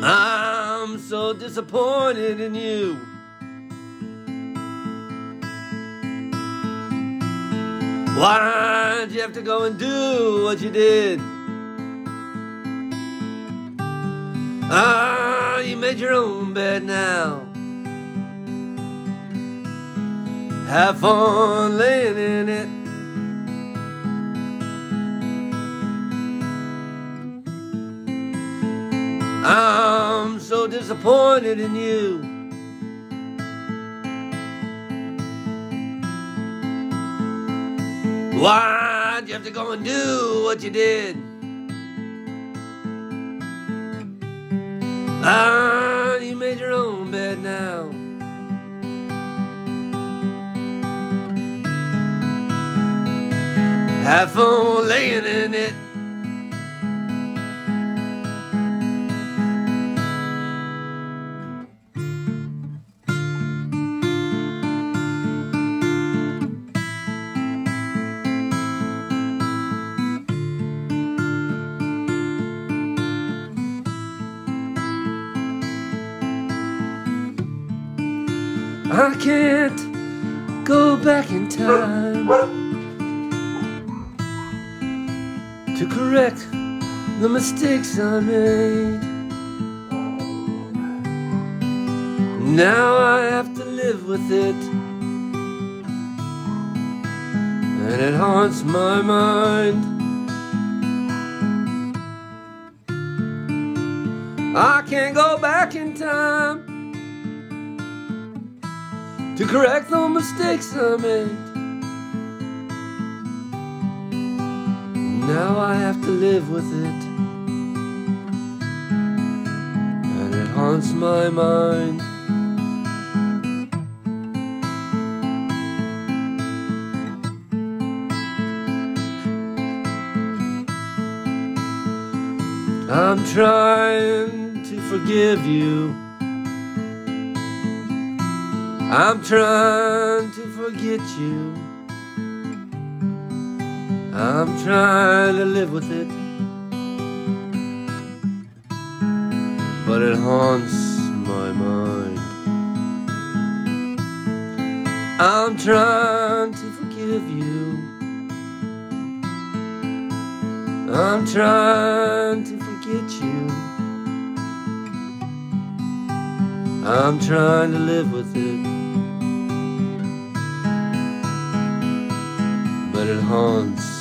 I'm so disappointed in you. Why'd you have to go and do what you did? Ah, you made your own bed now. Have fun laying in it. Disappointed in you. Why'd you have to go and do what you did? Ah, you made your own bed now. Have fun laying in it. I can't go back in time to correct the mistakes I made. Now I have to live with it, and it haunts my mind. I can't go back in time to correct the mistakes I made. Now I have to live with it, and it haunts my mind. I'm trying to forgive you. I'm trying to forget you. I'm trying to live with it. But it haunts my mind. I'm trying to forgive you. I'm trying to forget you. I'm trying to live with it. It haunts